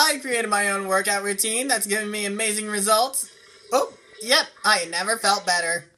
I created my own workout routine that's given me amazing results. Oh, yep, I never felt better.